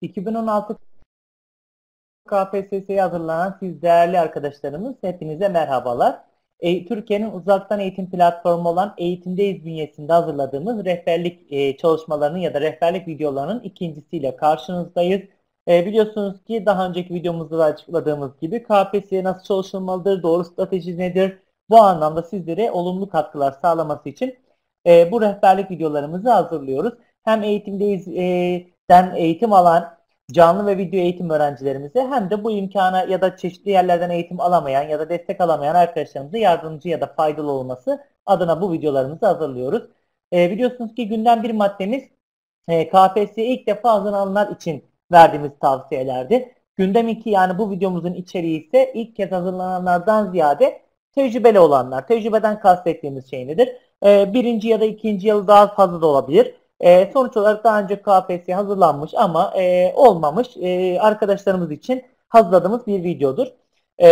2016 KPSS'ye hazırlanan siz değerli arkadaşlarımız hepinize merhabalar. E, Türkiye'nin uzaktan eğitim platformu olan Eğitimdeyiz bünyesinde hazırladığımız rehberlik e, çalışmalarının ya da rehberlik videolarının ikincisiyle karşınızdayız. E, biliyorsunuz ki daha önceki videomuzda da açıkladığımız gibi KPSS'ye nasıl çalışılmalıdır, doğru strateji nedir? Bu anlamda sizlere olumlu katkılar sağlaması için e, bu rehberlik videolarımızı hazırlıyoruz. Hem Eğitimdeyiz e, den eğitim alan canlı ve video eğitim öğrencilerimize hem de bu imkana ya da çeşitli yerlerden eğitim alamayan ya da destek alamayan arkadaşlarımıza yardımcı ya da faydalı olması adına bu videolarımızı hazırlıyoruz. E, biliyorsunuz ki günden bir maddemiz e, KPSS'ye ilk defa hazırlananlar için verdiğimiz tavsiyelerdi. Gündem 2 yani bu videomuzun içeriği ise ilk kez hazırlananlardan ziyade tecrübeli olanlar. Tecrübeden kastettiğimiz şey nedir? E, birinci ya da ikinci yıl daha fazla da olabilir. E, sonuç olarak daha önce KPSS hazırlanmış ama e, olmamış e, arkadaşlarımız için hazırladığımız bir videodur. E,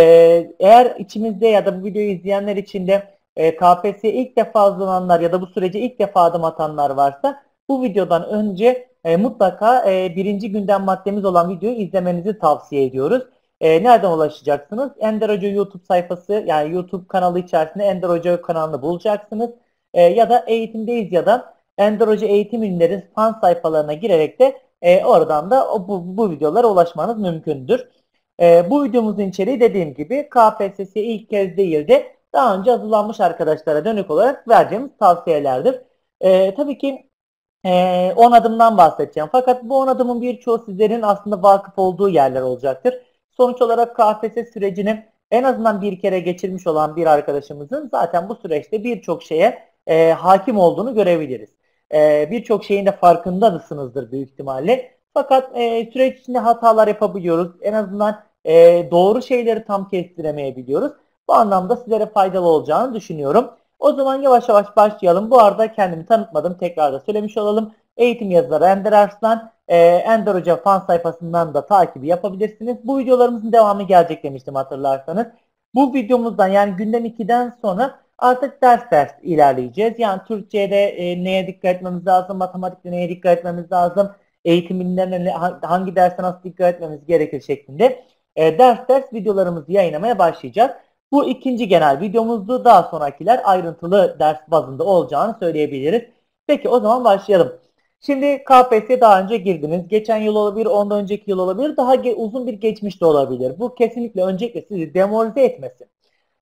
eğer içimizde ya da bu videoyu izleyenler içinde e, KPSS'ye ilk defa hazırlananlar ya da bu sürece ilk defa adım atanlar varsa bu videodan önce e, mutlaka e, birinci gündem maddemiz olan videoyu izlemenizi tavsiye ediyoruz. E, nereden ulaşacaksınız? Ender Hoca YouTube sayfası yani YouTube kanalı içerisinde Ender Hoca kanalını bulacaksınız. E, ya da eğitimdeyiz ya da Hoca eğitim ürünlerin fan sayfalarına girerek de e, oradan da bu, bu videolara ulaşmanız mümkündür. E, bu videomuzun içeriği dediğim gibi KPSS ilk kez değil de daha önce hazırlanmış arkadaşlara dönük olarak vereceğimiz tavsiyelerdir. E, tabii ki 10 e, adımdan bahsedeceğim. Fakat bu 10 adımın birçoğu sizlerin aslında vakıf olduğu yerler olacaktır. Sonuç olarak KPSS sürecini en azından bir kere geçirmiş olan bir arkadaşımızın zaten bu süreçte birçok şeye e, hakim olduğunu görebiliriz. E, Birçok şeyin de farkındasınızdır büyük ihtimalle. Fakat e, süreç içinde hatalar yapabiliyoruz. En azından e, doğru şeyleri tam kestiremeyebiliyoruz. Bu anlamda sizlere faydalı olacağını düşünüyorum. O zaman yavaş yavaş başlayalım. Bu arada kendimi tanıtmadım. Tekrar da söylemiş olalım. Eğitim yazarı Ender Arslan. E, Ender Hoca fan sayfasından da takibi yapabilirsiniz. Bu videolarımızın devamı gelecek demiştim hatırlarsanız. Bu videomuzdan yani gündem 2'den sonra artık ders ders ilerleyeceğiz. Yani Türkçe'de e, neye dikkat etmemiz lazım, matematikte neye dikkat etmemiz lazım, eğitim bilimlerine hangi derste nasıl dikkat etmemiz gerekir şeklinde e, ders ders videolarımızı yayınlamaya başlayacağız. Bu ikinci genel videomuzdu. Daha sonrakiler ayrıntılı ders bazında olacağını söyleyebiliriz. Peki o zaman başlayalım. Şimdi KPSS'ye daha önce girdiniz. Geçen yıl olabilir, ondan önceki yıl olabilir. Daha uzun bir geçmiş de olabilir. Bu kesinlikle öncelikle sizi demoralize etmesin.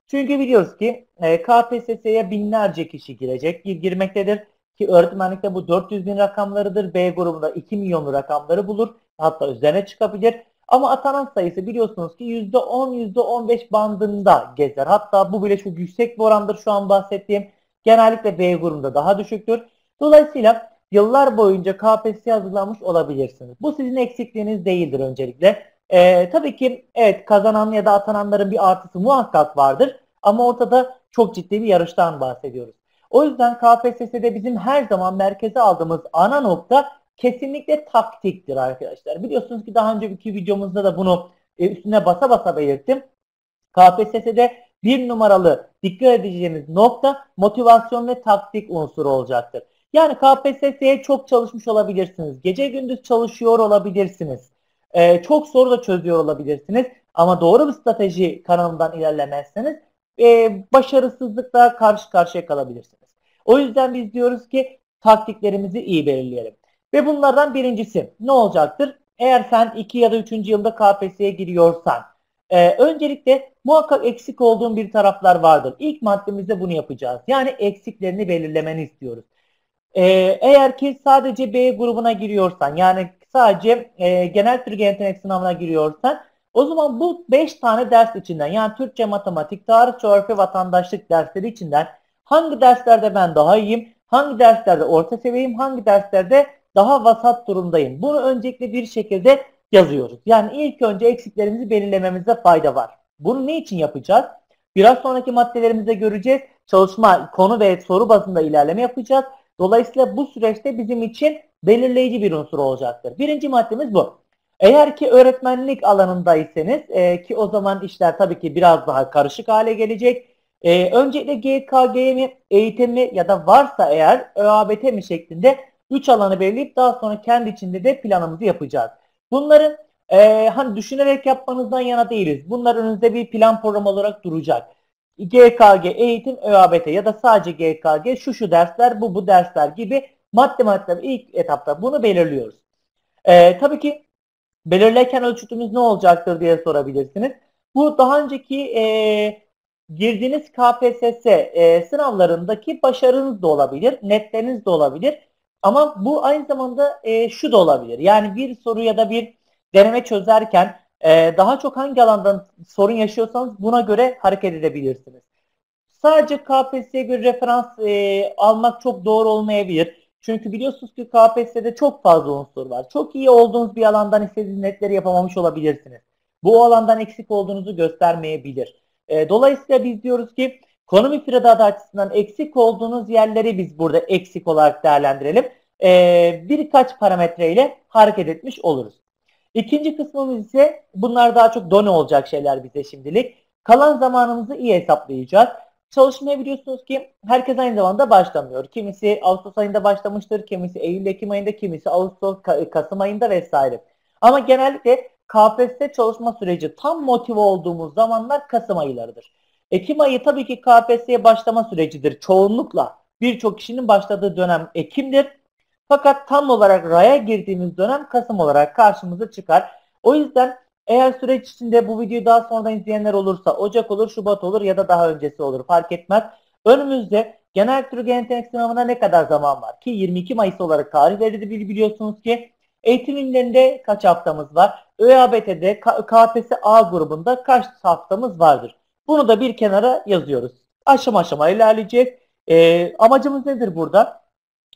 Çünkü biliyoruz ki e, KPSS'ye binlerce kişi girecek, girmektedir. Ki öğretmenlikte bu 400 bin rakamlarıdır. B grubunda 2 milyon rakamları bulur. Hatta üzerine çıkabilir. Ama atanan sayısı biliyorsunuz ki %10, %15 bandında gezer. Hatta bu bile çok yüksek bir orandır şu an bahsettiğim. Genellikle B grubunda daha düşüktür. Dolayısıyla yıllar boyunca KPSS hazırlanmış olabilirsiniz. Bu sizin eksikliğiniz değildir öncelikle. Ee, tabii ki evet kazanan ya da atananların bir artısı muhakkak vardır. Ama ortada çok ciddi bir yarıştan bahsediyoruz. O yüzden KPSS'de bizim her zaman merkeze aldığımız ana nokta kesinlikle taktiktir arkadaşlar. Biliyorsunuz ki daha önceki videomuzda da bunu e, üstüne basa basa belirttim. KPSS'de bir numaralı dikkat edeceğimiz nokta motivasyon ve taktik unsuru olacaktır. Yani KPSS'ye çok çalışmış olabilirsiniz. Gece gündüz çalışıyor olabilirsiniz. Ee, çok soru da çözüyor olabilirsiniz. Ama doğru bir strateji kanalından ilerlemezseniz e, başarısızlıkla karşı karşıya kalabilirsiniz. O yüzden biz diyoruz ki taktiklerimizi iyi belirleyelim. Ve bunlardan birincisi ne olacaktır? Eğer sen 2 ya da 3. yılda KPSS'ye giriyorsan e, öncelikle muhakkak eksik olduğun bir taraflar vardır. İlk maddemizde bunu yapacağız. Yani eksiklerini belirlemeni istiyoruz. E, eğer ki sadece B grubuna giriyorsan yani sadece e, genel Türk yetenek sınavına giriyorsan o zaman bu 5 tane ders içinden yani Türkçe, matematik, tarih, coğrafya, vatandaşlık dersleri içinden hangi derslerde ben daha iyiyim, hangi derslerde orta seviyeyim, hangi derslerde daha vasat durumdayım. Bunu öncelikle bir şekilde yazıyoruz. Yani ilk önce eksiklerimizi belirlememizde fayda var. Bunu ne için yapacağız? Biraz sonraki maddelerimizde göreceğiz. Çalışma, konu ve soru bazında ilerleme yapacağız. Dolayısıyla bu süreçte bizim için belirleyici bir unsur olacaktır. Birinci maddemiz bu. Eğer ki öğretmenlik alanındaysanız e, ki o zaman işler tabii ki biraz daha karışık hale gelecek. E, öncelikle GKG mi, eğitim mi ya da varsa eğer ÖABT mi şeklinde 3 alanı belirleyip daha sonra kendi içinde de planımızı yapacağız. Bunları e, hani düşünerek yapmanızdan yana değiliz. Bunlar önünüzde bir plan program olarak duracak. GKG, eğitim, ÖABT ya da sadece GKG şu şu dersler, bu bu dersler gibi madde ilk etapta bunu belirliyoruz. Ee, tabii ki belirlerken ölçütümüz ne olacaktır diye sorabilirsiniz. Bu daha önceki e, girdiğiniz KPSS e, sınavlarındaki başarınız da olabilir, netleriniz de olabilir. Ama bu aynı zamanda e, şu da olabilir. Yani bir soru ya da bir deneme çözerken e, daha çok hangi alandan sorun yaşıyorsanız buna göre hareket edebilirsiniz. Sadece KPSS'ye göre referans e, almak çok doğru olmayabilir. Çünkü biliyorsunuz ki KPSS'de çok fazla unsur var. Çok iyi olduğunuz bir alandan istediğiniz netleri yapamamış olabilirsiniz. Bu alandan eksik olduğunuzu göstermeyebilir. E, dolayısıyla biz diyoruz ki konu müfredatı açısından eksik olduğunuz yerleri biz burada eksik olarak değerlendirelim. E, birkaç parametreyle hareket etmiş oluruz. İkinci kısmımız ise bunlar daha çok done olacak şeyler bize şimdilik. Kalan zamanımızı iyi hesaplayacağız. Çalışmaya biliyorsunuz ki herkes aynı zamanda başlamıyor. Kimisi Ağustos ayında başlamıştır, kimisi Eylül-Ekim ayında, kimisi Ağustos, Kasım ayında vesaire. Ama genellikle KPSS çalışma süreci tam motive olduğumuz zamanlar Kasım aylarıdır. Ekim ayı tabii ki KPSS'ye başlama sürecidir. Çoğunlukla birçok kişinin başladığı dönem Ekim'dir. Fakat tam olarak raya girdiğimiz dönem Kasım olarak karşımıza çıkar. O yüzden eğer süreç içinde bu videoyu daha sonra izleyenler olursa Ocak olur, Şubat olur ya da daha öncesi olur fark etmez. Önümüzde genel Türk yetenek sınavına ne kadar zaman var? Ki 22 Mayıs olarak tarih verildi biliyorsunuz ki. Eğitim ilimlerinde kaç haftamız var? ÖABT'de KPSS A grubunda kaç haftamız vardır? Bunu da bir kenara yazıyoruz. Aşama aşama ilerleyeceğiz. Ee, amacımız nedir burada?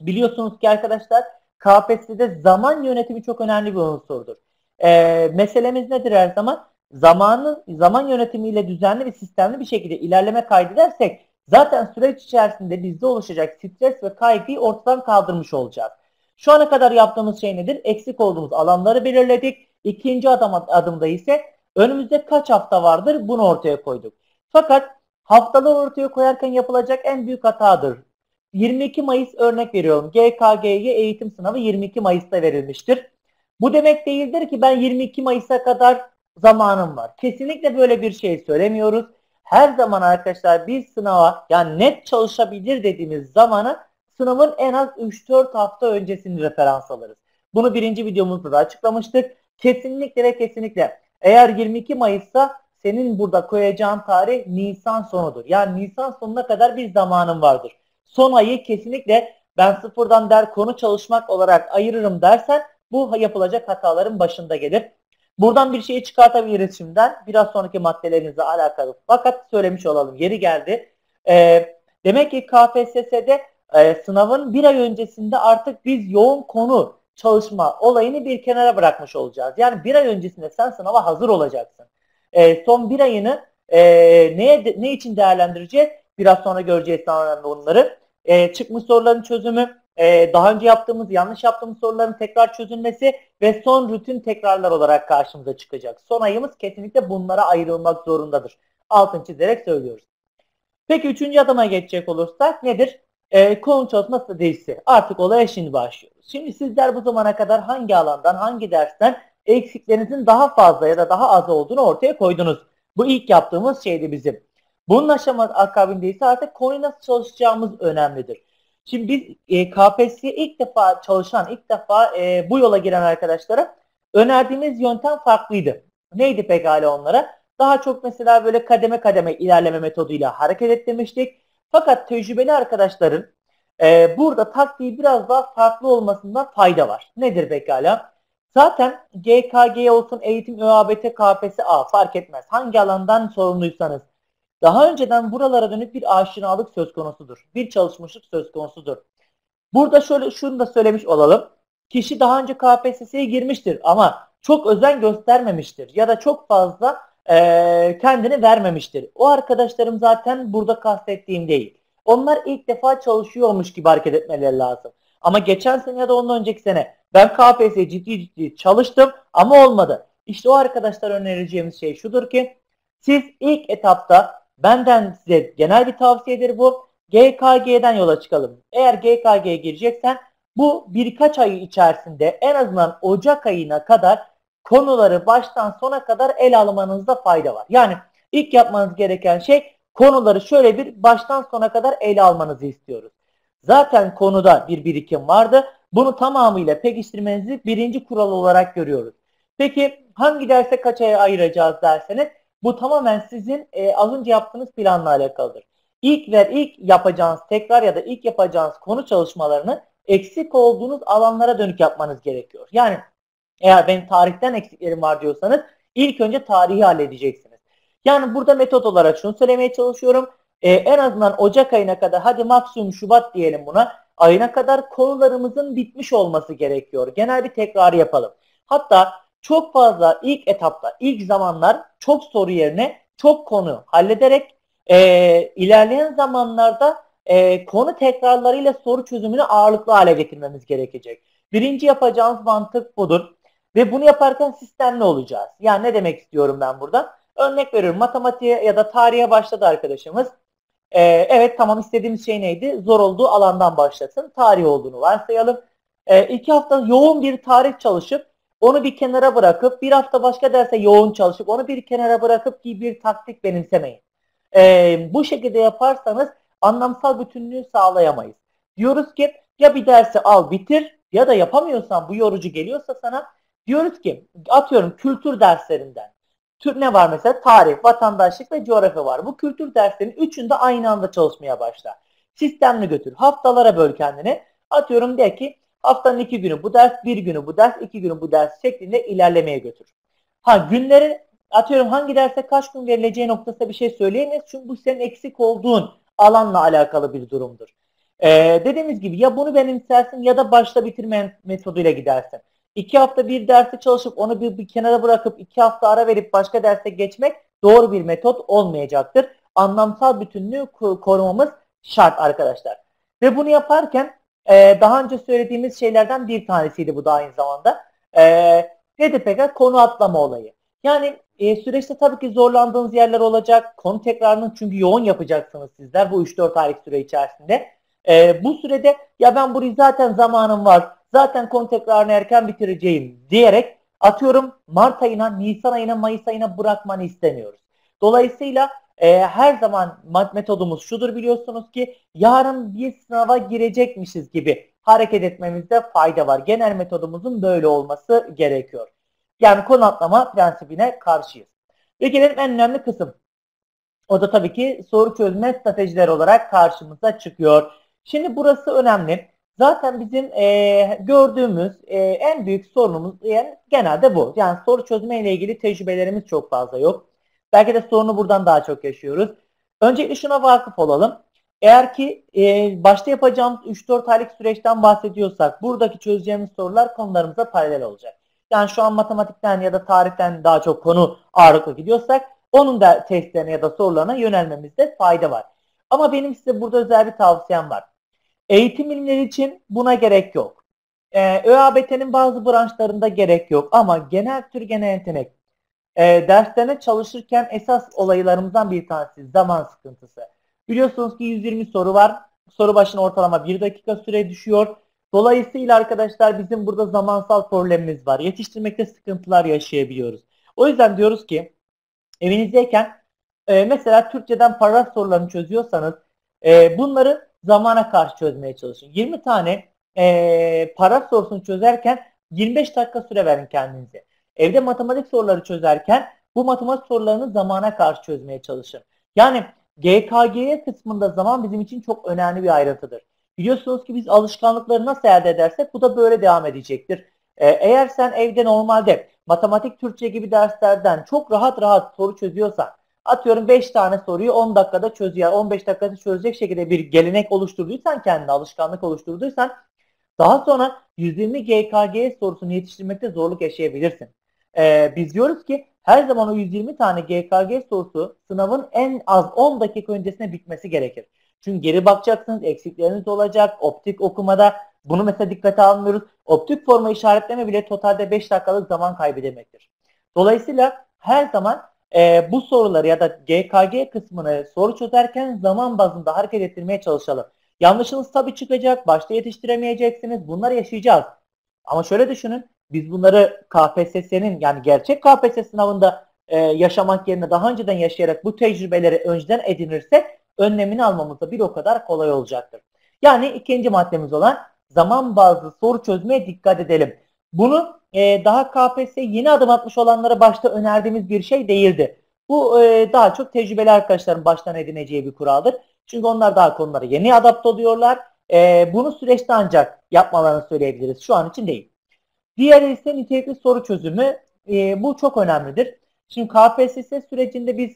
Biliyorsunuz ki arkadaşlar KPSS'de zaman yönetimi çok önemli bir unsurdur. Ee, meselemiz nedir her zaman? Zamanı, zaman yönetimiyle düzenli ve sistemli bir şekilde ilerleme kaydedersek zaten süreç içerisinde bizde oluşacak stres ve kaygıyı ortadan kaldırmış olacağız. Şu ana kadar yaptığımız şey nedir? Eksik olduğumuz alanları belirledik. İkinci adım, adımda ise önümüzde kaç hafta vardır bunu ortaya koyduk. Fakat haftalar ortaya koyarken yapılacak en büyük hatadır. 22 Mayıs örnek veriyorum. GKG'ye eğitim sınavı 22 Mayıs'ta verilmiştir. Bu demek değildir ki ben 22 Mayıs'a kadar zamanım var. Kesinlikle böyle bir şey söylemiyoruz. Her zaman arkadaşlar bir sınava yani net çalışabilir dediğimiz zamana sınavın en az 3-4 hafta öncesini referans alırız. Bunu birinci videomuzda da açıklamıştık. Kesinlikle ve kesinlikle eğer 22 Mayıs'sa senin burada koyacağın tarih Nisan sonudur. Yani Nisan sonuna kadar bir zamanın vardır. Son ayı kesinlikle ben sıfırdan der konu çalışmak olarak ayırırım dersen bu yapılacak hataların başında gelir. Buradan bir şeyi çıkartabiliriz şimdiden. Biraz sonraki maddelerinizle alakalı. Fakat söylemiş olalım. Yeri geldi. E, demek ki KPSS'de e, sınavın bir ay öncesinde artık biz yoğun konu çalışma olayını bir kenara bırakmış olacağız. Yani bir ay öncesinde sen sınava hazır olacaksın. E, son bir ayını e, neye, ne için değerlendireceğiz? Biraz sonra göreceğiz sonra onları. E, çıkmış soruların çözümü, e, daha önce yaptığımız, yanlış yaptığımız soruların tekrar çözülmesi ve son rutin tekrarlar olarak karşımıza çıkacak. Son ayımız kesinlikle bunlara ayrılmak zorundadır. Altın çizerek söylüyoruz. Peki üçüncü adıma geçecek olursak nedir? E, konu çalışma stratejisi. Artık olaya şimdi başlıyoruz. Şimdi sizler bu zamana kadar hangi alandan, hangi dersten eksiklerinizin daha fazla ya da daha az olduğunu ortaya koydunuz. Bu ilk yaptığımız şeydi bizim. Bunun aşama akabinde ise artık konuyu nasıl çalışacağımız önemlidir. Şimdi biz e, KPSS'ye ilk defa çalışan, ilk defa e, bu yola giren arkadaşlara önerdiğimiz yöntem farklıydı. Neydi pekala onlara? Daha çok mesela böyle kademe kademe ilerleme metoduyla hareket ettirmiştik. Fakat tecrübeli arkadaşların e, burada taktiği biraz daha farklı olmasından fayda var. Nedir pekala? Zaten GKG olsun, eğitim, ÖABT, KPSS, A fark etmez. Hangi alandan sorumluysanız daha önceden buralara dönük bir aşinalık söz konusudur. Bir çalışmışlık söz konusudur. Burada şöyle şunu da söylemiş olalım. Kişi daha önce KPSS'ye girmiştir ama çok özen göstermemiştir ya da çok fazla e, kendini vermemiştir. O arkadaşlarım zaten burada kastettiğim değil. Onlar ilk defa çalışıyormuş gibi hareket etmeleri lazım. Ama geçen sene ya da ondan önceki sene ben KPSS'ye ciddi ciddi çalıştım ama olmadı. İşte o arkadaşlar önereceğimiz şey şudur ki siz ilk etapta Benden size genel bir tavsiyedir bu. GKG'den yola çıkalım. Eğer GKG'ye gireceksen bu birkaç ay içerisinde en azından Ocak ayına kadar konuları baştan sona kadar ele almanızda fayda var. Yani ilk yapmanız gereken şey konuları şöyle bir baştan sona kadar ele almanızı istiyoruz. Zaten konuda bir birikim vardı. Bunu tamamıyla pekiştirmenizi birinci kural olarak görüyoruz. Peki hangi derse kaç aya ayıracağız derseniz bu tamamen sizin e, az önce yaptığınız planla alakalıdır. İlk ver ilk yapacağınız tekrar ya da ilk yapacağınız konu çalışmalarını eksik olduğunuz alanlara dönük yapmanız gerekiyor. Yani eğer benim tarihten eksiklerim var diyorsanız ilk önce tarihi halledeceksiniz. Yani burada metot olarak şunu söylemeye çalışıyorum. Ee, en azından Ocak ayına kadar hadi maksimum Şubat diyelim buna ayına kadar konularımızın bitmiş olması gerekiyor. Genel bir tekrar yapalım. Hatta çok fazla ilk etapta, ilk zamanlar çok soru yerine çok konu hallederek e, ilerleyen zamanlarda e, konu tekrarlarıyla soru çözümünü ağırlıklı hale getirmemiz gerekecek. Birinci yapacağımız mantık budur. Ve bunu yaparken sistemli olacağız. Yani ne demek istiyorum ben burada? Örnek veriyorum matematiğe ya da tarihe başladı arkadaşımız. Ee, evet tamam istediğimiz şey neydi? Zor olduğu alandan başlasın. Tarih olduğunu varsayalım. Ee, iki hafta yoğun bir tarih çalışıp onu bir kenara bırakıp bir hafta başka derse yoğun çalışıp onu bir kenara bırakıp ki bir taktik benimsemeyin. Ee, bu şekilde yaparsanız anlamsal bütünlüğü sağlayamayız. Diyoruz ki ya bir dersi al bitir ya da yapamıyorsan bu yorucu geliyorsa sana diyoruz ki atıyorum kültür derslerinden. Tür ne var mesela? Tarih, vatandaşlık ve coğrafya var. Bu kültür derslerinin üçünde aynı anda çalışmaya başla. Sistemli götür. Haftalara böl kendini. Atıyorum de ki haftanın iki günü bu ders, bir günü bu ders, iki günü bu ders şeklinde ilerlemeye götür. Ha günleri atıyorum hangi derse kaç gün verileceği noktasında bir şey söyleyemeyiz. Çünkü bu senin eksik olduğun alanla alakalı bir durumdur. Ee, dediğimiz gibi ya bunu benimsersin ya da başta bitirme metoduyla gidersin. İki hafta bir dersi çalışıp onu bir, bir kenara bırakıp iki hafta ara verip başka derse geçmek doğru bir metot olmayacaktır. Anlamsal bütünlüğü korumamız şart arkadaşlar. Ve bunu yaparken e, daha önce söylediğimiz şeylerden bir tanesiydi bu da aynı zamanda. E, nedir peki? Konu atlama olayı. Yani e, süreçte tabii ki zorlandığınız yerler olacak. Konu tekrarını çünkü yoğun yapacaksınız sizler bu 3-4 aylık süre içerisinde. E, bu sürede ya ben burayı zaten zamanım var, zaten konu tekrarını erken bitireceğim diyerek atıyorum Mart ayına, Nisan ayına, Mayıs ayına bırakmanı istemiyoruz. Dolayısıyla e, her zaman metodumuz şudur biliyorsunuz ki yarın bir sınava girecekmişiz gibi hareket etmemizde fayda var. Genel metodumuzun böyle olması gerekiyor. Yani konu atlama prensibine karşıyız. Ve gelelim en önemli kısım. O da tabii ki soru çözme stratejileri olarak karşımıza çıkıyor. Şimdi burası önemli. Zaten bizim e, gördüğümüz e, en büyük sorunumuz yani genelde bu. Yani soru çözme ile ilgili tecrübelerimiz çok fazla yok. Belki de sorunu buradan daha çok yaşıyoruz. Öncelikle şuna vakıf olalım. Eğer ki e, başta yapacağımız 3-4 aylık süreçten bahsediyorsak buradaki çözeceğimiz sorular konularımıza paralel olacak. Yani şu an matematikten ya da tarihten daha çok konu ağırlıklı gidiyorsak onun da testlerine ya da sorularına yönelmemizde fayda var. Ama benim size burada özel bir tavsiyem var. Eğitim bilimleri için buna gerek yok. Ee, ÖABT'nin bazı branşlarında gerek yok ama genel tür genel yetenek e, derslerine çalışırken esas olaylarımızdan bir tanesi zaman sıkıntısı. Biliyorsunuz ki 120 soru var. Soru başına ortalama 1 dakika süre düşüyor. Dolayısıyla arkadaşlar bizim burada zamansal problemimiz var. Yetiştirmekte sıkıntılar yaşayabiliyoruz. O yüzden diyoruz ki evinizdeyken e, mesela Türkçeden paragraf sorularını çözüyorsanız e, bunları zamana karşı çözmeye çalışın. 20 tane e, paragraf sorusunu çözerken 25 dakika süre verin kendinize. Evde matematik soruları çözerken bu matematik sorularını zamana karşı çözmeye çalışın. Yani GKG kısmında zaman bizim için çok önemli bir ayrıntıdır. Biliyorsunuz ki biz alışkanlıkları nasıl elde edersek bu da böyle devam edecektir. Ee, eğer sen evde normalde matematik, Türkçe gibi derslerden çok rahat rahat soru çözüyorsan atıyorum 5 tane soruyu 10 dakikada çözüyor, 15 dakikada çözecek şekilde bir gelenek oluşturduysan kendine alışkanlık oluşturduysan daha sonra 120 GKG sorusunu yetiştirmekte zorluk yaşayabilirsin. Ee, biz diyoruz ki her zaman o 120 tane GKG sorusu sınavın en az 10 dakika öncesine bitmesi gerekir. Çünkü geri bakacaksınız eksikleriniz olacak. Optik okumada bunu mesela dikkate almıyoruz. Optik forma işaretleme bile totalde 5 dakikalık zaman kaybı demektir. Dolayısıyla her zaman e, bu soruları ya da GKG kısmını soru çözerken zaman bazında hareket ettirmeye çalışalım. Yanlışınız tabii çıkacak. Başta yetiştiremeyeceksiniz. Bunları yaşayacağız. Ama şöyle düşünün. Biz bunları KPSS'nin yani gerçek KPSS sınavında e, yaşamak yerine daha önceden yaşayarak bu tecrübeleri önceden edinirsek önlemini almamız da bir o kadar kolay olacaktır. Yani ikinci maddemiz olan zaman bazlı soru çözmeye dikkat edelim. Bunu e, daha KPSS yeni adım atmış olanlara başta önerdiğimiz bir şey değildi. Bu e, daha çok tecrübeli arkadaşların baştan edineceği bir kuraldır. Çünkü onlar daha konulara yeni adapte oluyorlar. E, bunu süreçte ancak yapmalarını söyleyebiliriz. Şu an için değil. Diğeri ise nitelikli soru çözümü. E, bu çok önemlidir. Şimdi KPSS sürecinde biz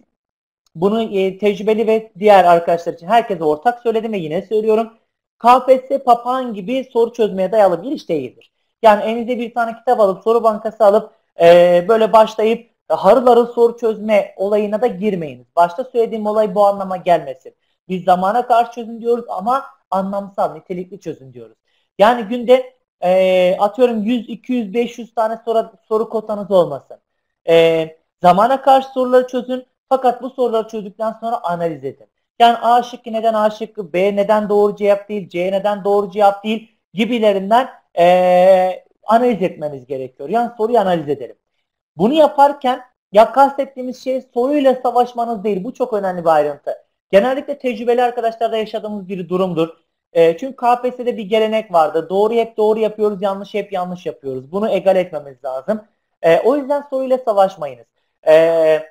bunu e, tecrübeli ve diğer arkadaşlar için herkese ortak söyledim ve yine söylüyorum. KPSS papağan gibi soru çözmeye dayalı bir iş değildir. Yani elinize bir tane kitap alıp soru bankası alıp e, böyle başlayıp harıl harıl soru çözme olayına da girmeyiniz. Başta söylediğim olay bu anlama gelmesin. Biz zamana karşı çözün diyoruz ama anlamsal, nitelikli çözün diyoruz. Yani günde e, atıyorum 100, 200, 500 tane soru, soru kotanız olmasın. E, zamana karşı soruları çözün fakat bu soruları çözdükten sonra analiz edin. Yani A şıkkı neden A şıkkı, B neden doğru cevap değil, C neden doğru cevap değil gibilerinden e, analiz etmeniz gerekiyor. Yani soruyu analiz edelim. Bunu yaparken ya kastettiğimiz şey soruyla savaşmanız değil. Bu çok önemli bir ayrıntı. Genellikle tecrübeli arkadaşlarda yaşadığımız bir durumdur. E, çünkü KPSS'de bir gelenek vardı. Doğru hep doğru yapıyoruz, yanlış hep yanlış yapıyoruz. Bunu egal etmemiz lazım. E, o yüzden soruyla savaşmayınız. E,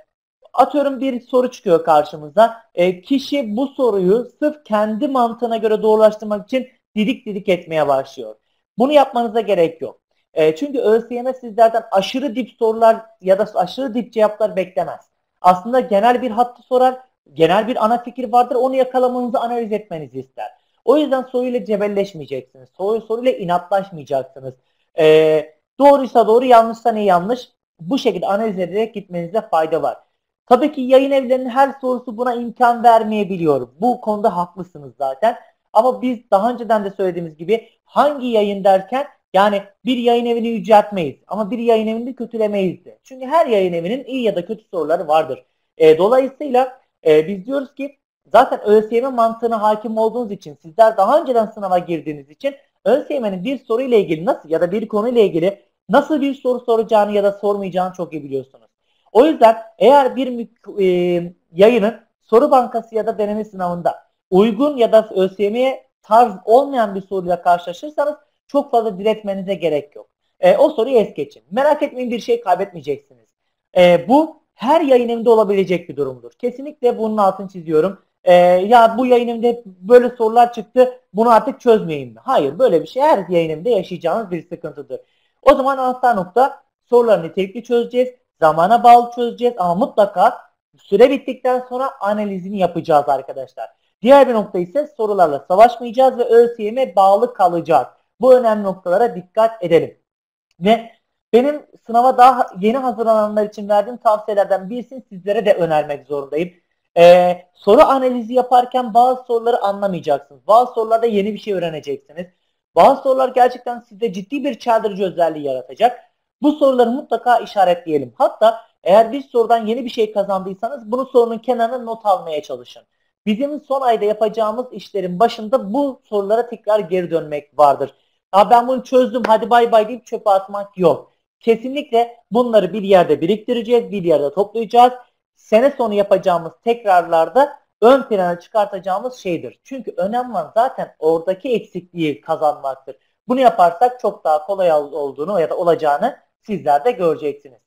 atıyorum bir soru çıkıyor karşımıza. E, kişi bu soruyu sırf kendi mantığına göre doğrulaştırmak için didik didik etmeye başlıyor. Bunu yapmanıza gerek yok. E, çünkü ÖSYM sizlerden aşırı dip sorular ya da aşırı dip cevaplar beklemez. Aslında genel bir hattı sorar, genel bir ana fikir vardır, onu yakalamanızı analiz etmenizi ister. O yüzden soruyla cebelleşmeyeceksiniz. Soru soruyla inatlaşmayacaksınız. E, doğruysa doğru, yanlışsa ne yanlış. Bu şekilde analiz ederek gitmenizde fayda var. Tabii ki yayın evlerinin her sorusu buna imkan vermeyebiliyor. Bu konuda haklısınız zaten. Ama biz daha önceden de söylediğimiz gibi hangi yayın derken yani bir yayın evini yüceltmeyiz ama bir yayın evini kötülemeyiz de. Çünkü her yayın evinin iyi ya da kötü soruları vardır. E, dolayısıyla e, biz diyoruz ki zaten ÖSYM mantığına hakim olduğunuz için sizler daha önceden sınava girdiğiniz için ÖSYM'nin bir soru ile ilgili nasıl ya da bir konu ile ilgili nasıl bir soru soracağını ya da sormayacağını çok iyi biliyorsunuz. O yüzden eğer bir e, yayının soru bankası ya da deneme sınavında uygun ya da ÖSYM'ye tarz olmayan bir soruyla karşılaşırsanız çok fazla diretmenize gerek yok. E, o soruyu es geçin. Merak etmeyin bir şey kaybetmeyeceksiniz. E, bu her yayın evinde olabilecek bir durumdur. Kesinlikle bunun altını çiziyorum. E, ya bu yayın evinde böyle sorular çıktı bunu artık çözmeyeyim mi? Hayır böyle bir şey her yayın evinde yaşayacağınız bir sıkıntıdır. O zaman anahtar nokta soruları nitelikli çözeceğiz. Zamana bağlı çözeceğiz ama mutlaka süre bittikten sonra analizini yapacağız arkadaşlar. Diğer bir nokta ise sorularla savaşmayacağız ve ÖSYM'e bağlı kalacağız. Bu önemli noktalara dikkat edelim. Ve benim sınava daha yeni hazırlananlar için verdiğim tavsiyelerden birisini sizlere de önermek zorundayım. Ee, soru analizi yaparken bazı soruları anlamayacaksınız. Bazı sorularda yeni bir şey öğreneceksiniz. Bazı sorular gerçekten sizde ciddi bir çeldirici özelliği yaratacak. Bu soruları mutlaka işaretleyelim. Hatta eğer bir sorudan yeni bir şey kazandıysanız bunu sorunun kenarına not almaya çalışın. Bizim son ayda yapacağımız işlerin başında bu sorulara tekrar geri dönmek vardır. Ha ben bunu çözdüm hadi bay bay deyip çöpe atmak yok. Kesinlikle bunları bir yerde biriktireceğiz, bir yerde toplayacağız. Sene sonu yapacağımız tekrarlarda ön plana çıkartacağımız şeydir. Çünkü önemli olan zaten oradaki eksikliği kazanmaktır. Bunu yaparsak çok daha kolay olduğunu ya da olacağını sizler de göreceksiniz.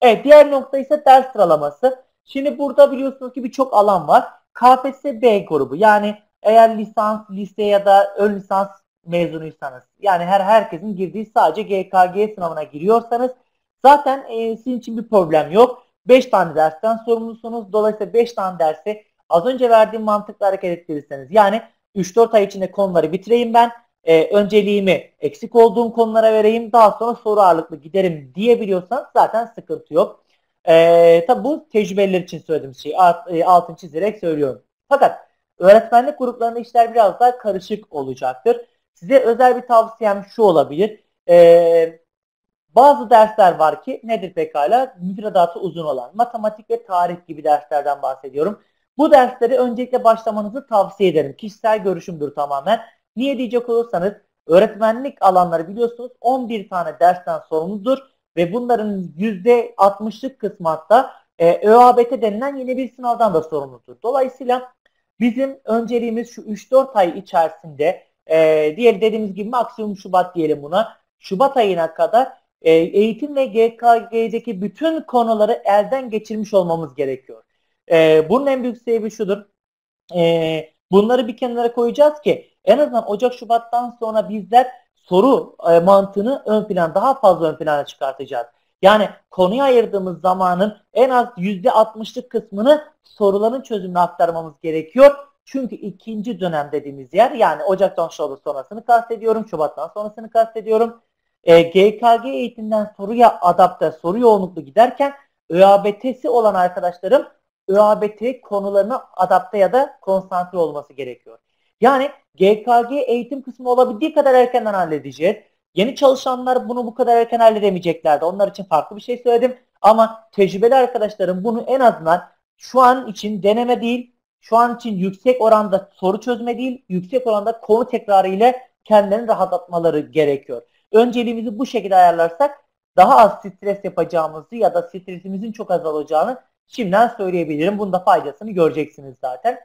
Evet diğer nokta ise ders sıralaması. Şimdi burada biliyorsunuz ki birçok alan var. KPSS B grubu yani eğer lisans, lise ya da ön lisans mezunuysanız yani her herkesin girdiği sadece GKG sınavına giriyorsanız zaten e, sizin için bir problem yok. 5 tane dersten sorumlusunuz. Dolayısıyla 5 tane dersi az önce verdiğim mantıkla hareket ettirirseniz yani 3-4 ay içinde konuları bitireyim ben. E, önceliğimi eksik olduğum konulara vereyim. Daha sonra soru ağırlıklı giderim diyebiliyorsanız zaten sıkıntı yok. E, tabi bu tecrübeliler için söylediğim şey alt, e, altın çizerek söylüyorum. Fakat öğretmenlik gruplarında işler biraz daha karışık olacaktır. Size özel bir tavsiyem şu olabilir. E, bazı dersler var ki nedir pekala? Müfredatı uzun olan matematik ve tarih gibi derslerden bahsediyorum. Bu dersleri öncelikle başlamanızı tavsiye ederim. Kişisel görüşümdür tamamen. Niye diyecek olursanız öğretmenlik alanları biliyorsunuz 11 tane dersten sorumludur ve bunların %60'lık kısmı hatta e, ÖABT denilen yeni bir sınavdan da sorumludur. Dolayısıyla bizim önceliğimiz şu 3-4 ay içerisinde e, diğer dediğimiz gibi maksimum Şubat diyelim buna. Şubat ayına kadar e, eğitim ve GKG'deki bütün konuları elden geçirmiş olmamız gerekiyor. E, bunun en büyük sebebi şudur. E, bunları bir kenara koyacağız ki en azından Ocak Şubat'tan sonra bizler soru e, mantığını ön plan daha fazla ön plana çıkartacağız. Yani konuya ayırdığımız zamanın en az %60'lık kısmını soruların çözümüne aktarmamız gerekiyor. Çünkü ikinci dönem dediğimiz yer yani Ocak'tan sonrasını kastediyorum, Şubat'tan sonrasını kastediyorum. E, GKG eğitimden soruya adapte, soru yoğunluklu giderken ÖABT'si olan arkadaşlarım ÖABT konularına adapte ya da konsantre olması gerekiyor. Yani GKG eğitim kısmı olabildiği kadar erkenden halledeceğiz. Yeni çalışanlar bunu bu kadar erken halledemeyeceklerdi. Onlar için farklı bir şey söyledim. Ama tecrübeli arkadaşlarım bunu en azından şu an için deneme değil, şu an için yüksek oranda soru çözme değil, yüksek oranda konu tekrarı ile kendilerini rahatlatmaları gerekiyor. Önceliğimizi bu şekilde ayarlarsak daha az stres yapacağımızı ya da stresimizin çok azalacağını şimdiden söyleyebilirim. Bunda faydasını göreceksiniz zaten.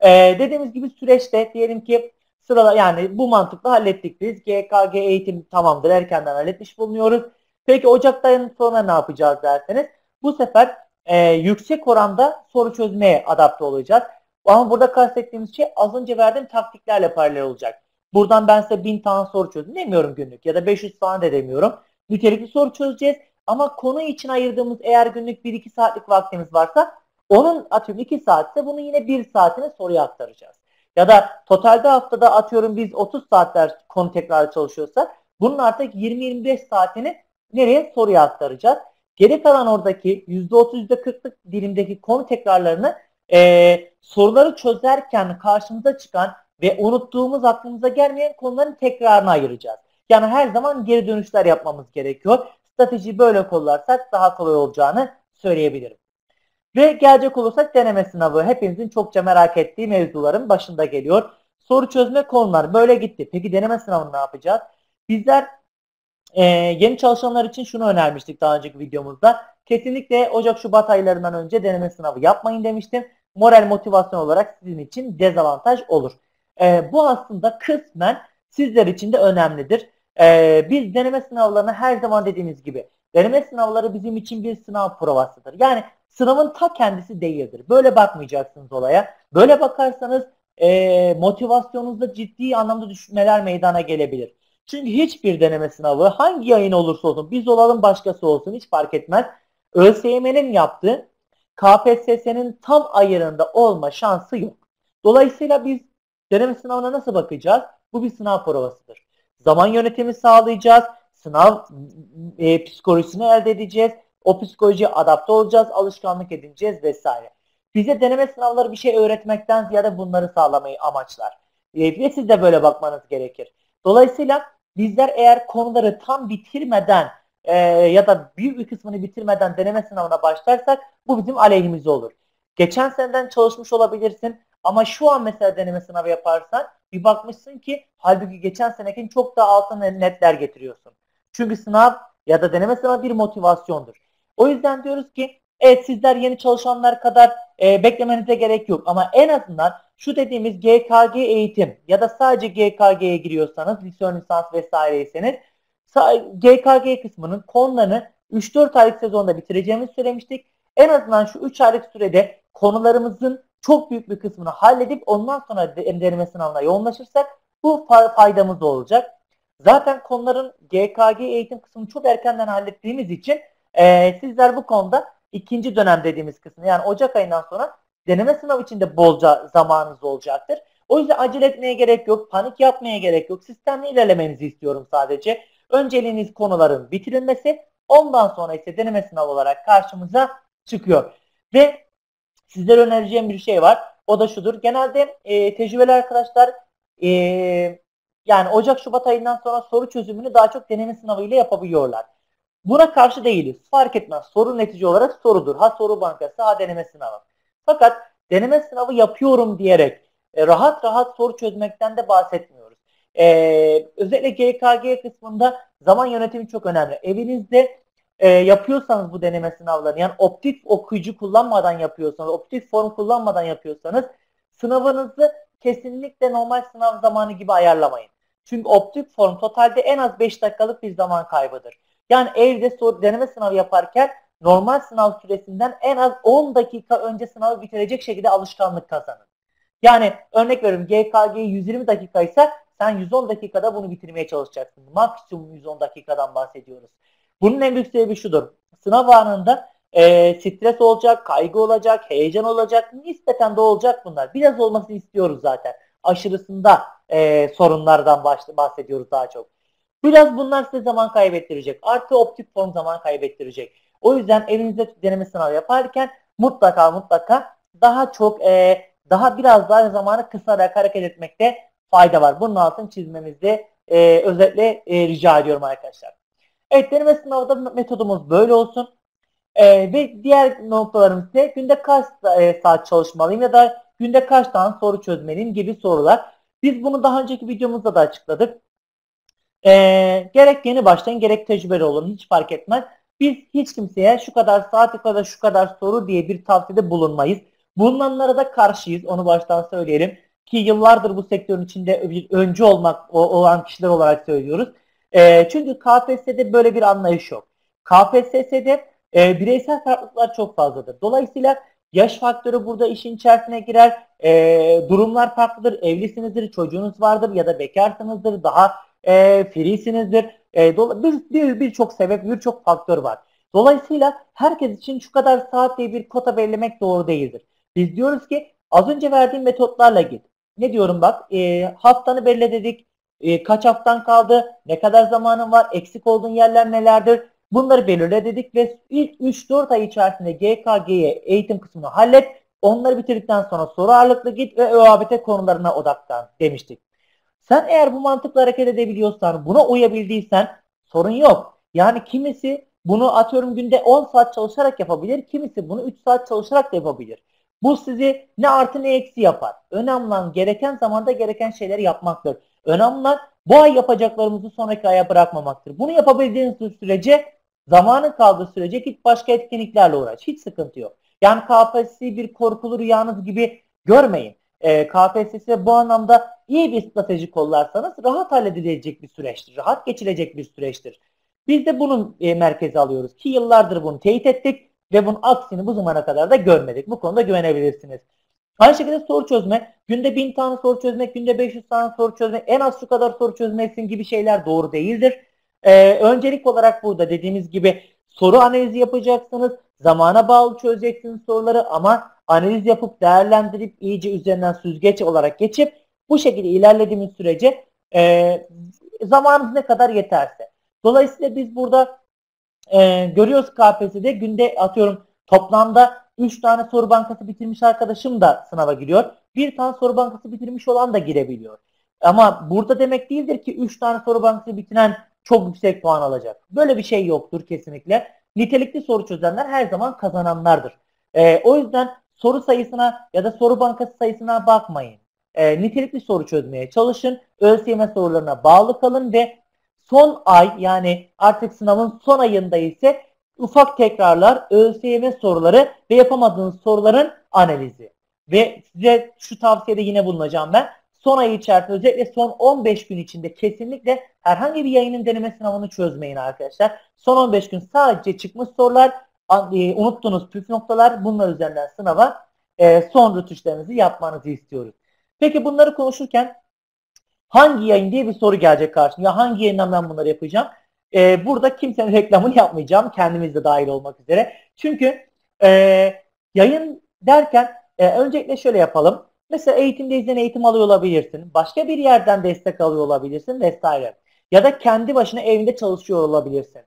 Ee, dediğimiz gibi süreçte diyelim ki sırala yani bu mantıkla hallettik biz. GKG eğitim tamamdır erkenden halletmiş bulunuyoruz. Peki Ocak'tan sonra ne yapacağız derseniz bu sefer e, yüksek oranda soru çözmeye adapte olacağız. Ama burada kastettiğimiz şey az önce verdiğim taktiklerle paralel olacak. Buradan ben size 1000 tane soru çözün demiyorum günlük ya da 500 tane de demiyorum. Nitelikli soru çözeceğiz. Ama konu için ayırdığımız eğer günlük 1-2 saatlik vaktimiz varsa onun atıyorum 2 saatse bunu yine 1 saatine soruya aktaracağız. Ya da totalde haftada atıyorum biz 30 saatler konu tekrarı çalışıyorsa bunun artık 20-25 saatini nereye soruya aktaracağız. Geri kalan oradaki %30 %40'lık dilimdeki konu tekrarlarını e, soruları çözerken karşımıza çıkan ve unuttuğumuz aklımıza gelmeyen konuların tekrarını ayıracağız. Yani her zaman geri dönüşler yapmamız gerekiyor. Stratejiyi böyle kollarsak daha kolay olacağını söyleyebilirim. Ve gelecek olursak deneme sınavı. Hepinizin çokça merak ettiği mevzuların başında geliyor. Soru çözme konular böyle gitti. Peki deneme sınavını ne yapacağız? Bizler e, yeni çalışanlar için şunu önermiştik daha önceki videomuzda. Kesinlikle Ocak-Şubat aylarından önce deneme sınavı yapmayın demiştim. Moral motivasyon olarak sizin için dezavantaj olur. E, bu aslında kısmen sizler için de önemlidir. E, biz deneme sınavlarını her zaman dediğimiz gibi deneme sınavları bizim için bir sınav provasıdır. Yani sınavın ta kendisi değildir. Böyle bakmayacaksınız olaya. Böyle bakarsanız e, motivasyonunuzda ciddi anlamda düşmeler meydana gelebilir. Çünkü hiçbir deneme sınavı hangi yayın olursa olsun biz olalım başkası olsun hiç fark etmez. ÖSYM'nin yaptığı KPSS'nin tam ayarında olma şansı yok. Dolayısıyla biz deneme sınavına nasıl bakacağız? Bu bir sınav provasıdır. Zaman yönetimi sağlayacağız. Sınav e, psikolojisini elde edeceğiz. O psikolojiye adapte olacağız, alışkanlık edineceğiz vesaire. Bize deneme sınavları bir şey öğretmekten ziyade bunları sağlamayı amaçlar. E, ve siz de böyle bakmanız gerekir. Dolayısıyla bizler eğer konuları tam bitirmeden e, ya da büyük bir kısmını bitirmeden deneme sınavına başlarsak bu bizim aleyhimize olur. Geçen seneden çalışmış olabilirsin ama şu an mesela deneme sınavı yaparsan bir bakmışsın ki halbuki geçen senekinin çok daha altın netler getiriyorsun. Çünkü sınav ya da deneme sınavı bir motivasyondur. O yüzden diyoruz ki evet sizler yeni çalışanlar kadar e, beklemenize gerek yok ama en azından şu dediğimiz GKG eğitim ya da sadece GKG'ye giriyorsanız lise lisans vesaireyseniz GKG kısmının konularını 3-4 aylık sezonda bitireceğimizi söylemiştik. En azından şu 3 aylık sürede konularımızın çok büyük bir kısmını halledip ondan sonra deneme sınavına yoğunlaşırsak bu faydamız olacak. Zaten konuların GKG eğitim kısmını çok erkenden hallettiğimiz için e, sizler bu konuda ikinci dönem dediğimiz kısmı yani Ocak ayından sonra deneme sınavı için de bolca zamanınız olacaktır. O yüzden acele etmeye gerek yok, panik yapmaya gerek yok. Sistemli ilerlemenizi istiyorum sadece. Önceliğiniz konuların bitirilmesi, ondan sonra ise deneme sınavı olarak karşımıza çıkıyor. Ve sizlere önereceğim bir şey var. O da şudur. Genelde e, tecrübeli arkadaşlar e, yani Ocak-Şubat ayından sonra soru çözümünü daha çok deneme sınavı ile yapabiliyorlar. Buna karşı değiliz. Fark etmez. Soru netice olarak sorudur. Ha soru bankası ha deneme sınavı. Fakat deneme sınavı yapıyorum diyerek e, rahat rahat soru çözmekten de bahsetmiyoruz. e, özellikle GKG kısmında zaman yönetimi çok önemli. Evinizde e, yapıyorsanız bu deneme sınavlarını yani optik okuyucu kullanmadan yapıyorsanız, optik form kullanmadan yapıyorsanız sınavınızı kesinlikle normal sınav zamanı gibi ayarlamayın. Çünkü optik form totalde en az 5 dakikalık bir zaman kaybıdır. Yani evde soru, deneme sınavı yaparken normal sınav süresinden en az 10 dakika önce sınavı bitirecek şekilde alışkanlık kazanın. Yani örnek veriyorum GKG 120 dakika ise sen 110 dakikada bunu bitirmeye çalışacaksın. Maksimum 110 dakikadan bahsediyoruz. Bunun en büyük sebebi şudur. Sınav anında e, stres olacak, kaygı olacak, heyecan olacak. Nispeten de olacak bunlar. Biraz olmasını istiyoruz zaten. Aşırısında e, sorunlardan bahsediyoruz daha çok. Biraz bunlar size zaman kaybettirecek. Artı optik form zaman kaybettirecek. O yüzden evinizde deneme sınavı yaparken mutlaka mutlaka daha çok e, daha biraz daha zamanı kısarak hareket etmekte fayda var. Bunun altını çizmemizde e, özellikle e, rica ediyorum arkadaşlar. Evet deneme sınavında metodumuz böyle olsun. E, ve diğer noktalarımız ise günde kaç e, saat çalışmalıyım ya da günde kaç tane soru çözmeliyim gibi sorular. Biz bunu daha önceki videomuzda da açıkladık. E, gerek yeni başlayın gerek tecrübeli olun hiç fark etmez. Biz hiç kimseye şu kadar saat ya da şu kadar soru diye bir tavsiyede bulunmayız. Bulunanlara da karşıyız onu baştan söyleyelim. Ki yıllardır bu sektörün içinde öncü olmak olan kişiler olarak söylüyoruz. E, çünkü KPSS'de böyle bir anlayış yok. KPSS'de e, bireysel farklılıklar çok fazladır. Dolayısıyla yaş faktörü burada işin içerisine girer. E, durumlar farklıdır. Evlisinizdir, çocuğunuz vardır ya da bekarsınızdır, daha e, freesinizdir. E, bir bir birçok sebep, birçok faktör var. Dolayısıyla herkes için şu kadar saat diye bir kota belirlemek doğru değildir. Biz diyoruz ki az önce verdiğim metotlarla git. Ne diyorum bak e, haftanı belirle dedik. E, kaç haftan kaldı? Ne kadar zamanın var? Eksik olduğun yerler nelerdir? Bunları belirle dedik ve ilk 3-4 ay içerisinde GKG'ye eğitim kısmını hallet. Onları bitirdikten sonra soru ağırlıklı git ve ÖABT konularına odaklan demiştik. Sen eğer bu mantıkla hareket edebiliyorsan, buna uyabildiysen sorun yok. Yani kimisi bunu atıyorum günde 10 saat çalışarak yapabilir, kimisi bunu 3 saat çalışarak da yapabilir. Bu sizi ne artı ne eksi yapar. Önemli olan gereken zamanda gereken şeyleri yapmaktır. Önemli olan bu ay yapacaklarımızı sonraki aya bırakmamaktır. Bunu yapabildiğiniz sürece zamanın kaldığı sürece git başka etkinliklerle uğraş. Hiç sıkıntı yok. Yani KPSS'yi bir korkulu rüyanız gibi görmeyin. E, KPSS bu anlamda iyi bir strateji kollarsanız rahat halledilecek bir süreçtir. Rahat geçilecek bir süreçtir. Biz de bunun e, merkeze alıyoruz ki yıllardır bunu teyit ettik ve bunun aksini bu zamana kadar da görmedik. Bu konuda güvenebilirsiniz. Aynı şekilde soru çözme. Günde 1000 tane soru çözmek, günde 500 tane soru çözmek, en az şu kadar soru çözmeksin gibi şeyler doğru değildir. Ee, öncelik olarak burada dediğimiz gibi soru analizi yapacaksınız. Zamana bağlı çözeceksiniz soruları ama analiz yapıp değerlendirip iyice üzerinden süzgeç olarak geçip bu şekilde ilerlediğimiz sürece e, zamanımız ne kadar yeterse. Dolayısıyla biz burada e, görüyoruz KPSS'de günde atıyorum toplamda 3 tane soru bankası bitirmiş arkadaşım da sınava giriyor. Bir tane soru bankası bitirmiş olan da girebiliyor. Ama burada demek değildir ki 3 tane soru bankası bitiren çok yüksek puan alacak. Böyle bir şey yoktur kesinlikle. Nitelikli soru çözenler her zaman kazananlardır. E, o yüzden soru sayısına ya da soru bankası sayısına bakmayın. E, nitelikli soru çözmeye çalışın. ÖSYM sorularına bağlı kalın ve son ay yani artık sınavın son ayında ise ufak tekrarlar, ÖSYM soruları ve yapamadığınız soruların analizi. Ve size şu tavsiyede yine bulunacağım ben. Son ay içerisinde özellikle son 15 gün içinde kesinlikle herhangi bir yayının deneme sınavını çözmeyin arkadaşlar. Son 15 gün sadece çıkmış sorular, e, unuttuğunuz püf noktalar bunlar üzerinden sınava e, son rütuşlarınızı yapmanızı istiyoruz. Peki bunları konuşurken hangi yayın diye bir soru gelecek karşına. Ya hangi yayından ben bunları yapacağım? Ee, burada kimsenin reklamını yapmayacağım. Kendimiz de dahil olmak üzere. Çünkü e, yayın derken e, öncelikle şöyle yapalım. Mesela eğitimde izleyen eğitim alıyor olabilirsin. Başka bir yerden destek alıyor olabilirsin vesaire. Ya da kendi başına evinde çalışıyor olabilirsin.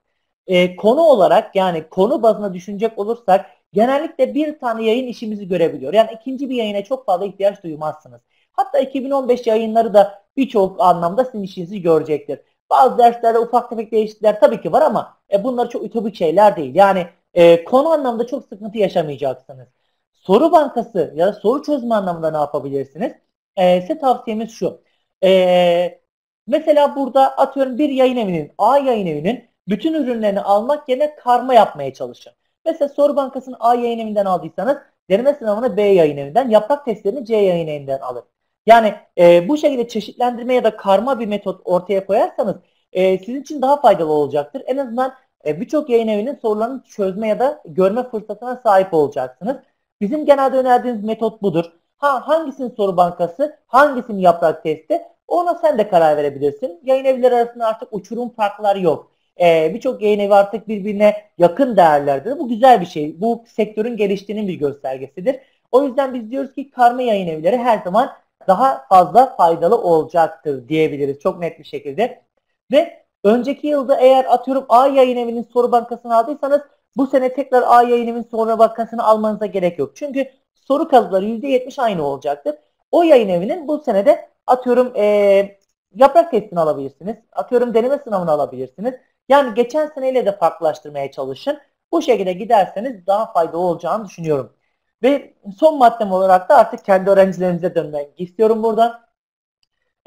E, konu olarak yani konu bazına düşünecek olursak genellikle bir tane yayın işimizi görebiliyor. Yani ikinci bir yayına çok fazla ihtiyaç duymazsınız. Hatta 2015 yayınları da birçok anlamda sizin işinizi görecektir. Bazı derslerde ufak tefek değişiklikler tabii ki var ama e, bunlar çok ütopik şeyler değil. Yani e, konu anlamda çok sıkıntı yaşamayacaksınız. Soru bankası ya da soru çözme anlamında ne yapabilirsiniz? E, size tavsiyemiz şu. E, Mesela burada atıyorum bir yayın evinin, A yayın evinin bütün ürünlerini almak yerine karma yapmaya çalışın. Mesela soru bankasını A yayın evinden aldıysanız deneme sınavını B yayın evinden, yaprak testlerini C yayın evinden alın. Yani e, bu şekilde çeşitlendirme ya da karma bir metot ortaya koyarsanız e, sizin için daha faydalı olacaktır. En azından e, birçok yayın evinin sorularını çözme ya da görme fırsatına sahip olacaksınız. Bizim genelde önerdiğimiz metot budur. Ha hangisinin soru bankası, hangisinin yaprak testi ona sen de karar verebilirsin. Yayın evleri arasında artık uçurum farklar yok. Ee, Birçok yayın evi artık birbirine yakın değerlerdir. Bu güzel bir şey. Bu sektörün geliştiğinin bir göstergesidir. O yüzden biz diyoruz ki karma yayın evleri her zaman daha fazla faydalı olacaktır diyebiliriz çok net bir şekilde. Ve önceki yılda eğer atıyorum A yayın evinin soru bankasını aldıysanız bu sene tekrar A yayın evinin soru bankasını almanıza gerek yok. Çünkü soru kalıpları %70 aynı olacaktır. O yayın evinin bu senede atıyorum ee, yaprak testini alabilirsiniz. Atıyorum deneme sınavını alabilirsiniz. Yani geçen seneyle de farklılaştırmaya çalışın. Bu şekilde giderseniz daha faydalı olacağını düşünüyorum. Ve son maddem olarak da artık kendi öğrencilerimize dönmek istiyorum burada.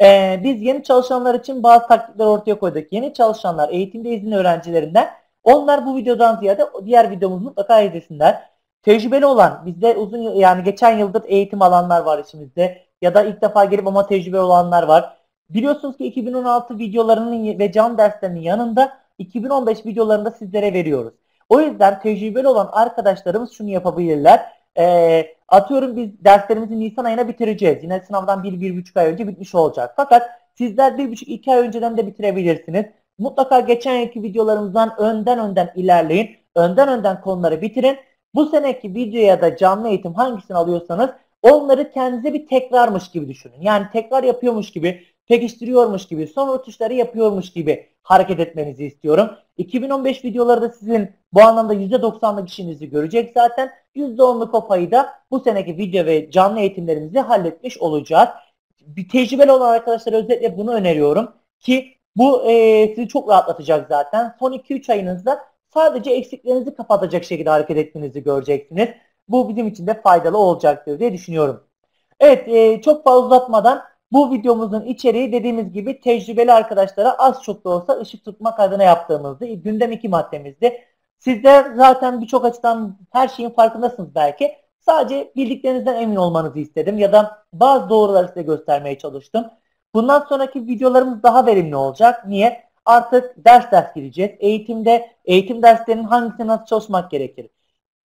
Ee, biz yeni çalışanlar için bazı taktikler ortaya koyduk. Yeni çalışanlar eğitimde izin öğrencilerinden onlar bu videodan ziyade diğer videomuzu mutlaka izlesinler. Tecrübeli olan bizde uzun yani geçen yıldır eğitim alanlar var içimizde ya da ilk defa gelip ama tecrübeli olanlar var. Biliyorsunuz ki 2016 videolarının ve can derslerinin yanında 2015 videolarında sizlere veriyoruz. O yüzden tecrübeli olan arkadaşlarımız şunu yapabilirler. E, atıyorum biz derslerimizi Nisan ayına bitireceğiz. Yine sınavdan 1-1,5 ay önce bitmiş olacak. Fakat sizler 1,5-2 ay önceden de bitirebilirsiniz. Mutlaka geçen yılki videolarımızdan önden önden ilerleyin. Önden önden konuları bitirin. Bu seneki video ya da canlı eğitim hangisini alıyorsanız onları kendinize bir tekrarmış gibi düşünün. Yani tekrar yapıyormuş gibi, pekiştiriyormuş gibi, son rötuşları yapıyormuş gibi hareket etmenizi istiyorum. 2015 videoları da sizin bu anlamda %90'lık işinizi görecek zaten. %10'luk o payı da bu seneki video ve canlı eğitimlerimizi halletmiş olacağız. Bir tecrübeli olan arkadaşlara özellikle bunu öneriyorum ki bu e, sizi çok rahatlatacak zaten. Son 2-3 ayınızda sadece eksiklerinizi kapatacak şekilde hareket ettiğinizi göreceksiniz. Bu bizim için de faydalı olacaktır diye düşünüyorum. Evet e, çok fazla uzatmadan bu videomuzun içeriği dediğimiz gibi tecrübeli arkadaşlara az çok da olsa ışık tutmak adına yaptığımızdı. Gündem iki maddemizdi. Sizler zaten birçok açıdan her şeyin farkındasınız belki. Sadece bildiklerinizden emin olmanızı istedim ya da bazı doğruları size göstermeye çalıştım. Bundan sonraki videolarımız daha verimli olacak. Niye? Artık ders ders gireceğiz. Eğitimde eğitim derslerinin hangisine nasıl çalışmak gerekir?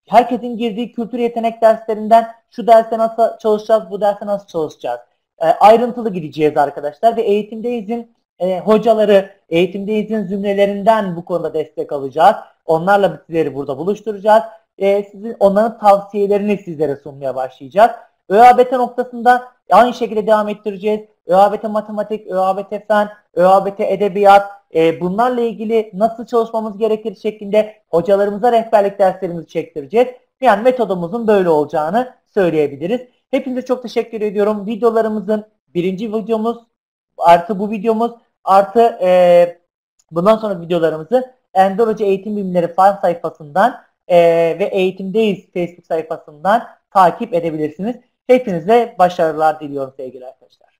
Herkesin girdiği kültür yetenek derslerinden şu derste nasıl çalışacağız, bu derste nasıl çalışacağız? E, ayrıntılı gideceğiz arkadaşlar ve eğitimdeyizin e, hocaları, eğitimdeyizin zümrelerinden bu konuda destek alacağız. Onlarla sizleri burada buluşturacağız. E, sizin onların tavsiyelerini sizlere sunmaya başlayacağız. ÖABT noktasında aynı şekilde devam ettireceğiz. ÖABT matematik, ÖABT fen, ÖABT edebiyat e, bunlarla ilgili nasıl çalışmamız gerekir şeklinde hocalarımıza rehberlik derslerimizi çektireceğiz. Yani metodumuzun böyle olacağını söyleyebiliriz. Hepinize çok teşekkür ediyorum. Videolarımızın birinci videomuz artı bu videomuz artı e, bundan sonra videolarımızı Endoloji Eğitim Bilimleri fan sayfasından e, ve Eğitimdeyiz Facebook sayfasından takip edebilirsiniz. Hepinize başarılar diliyorum sevgili arkadaşlar.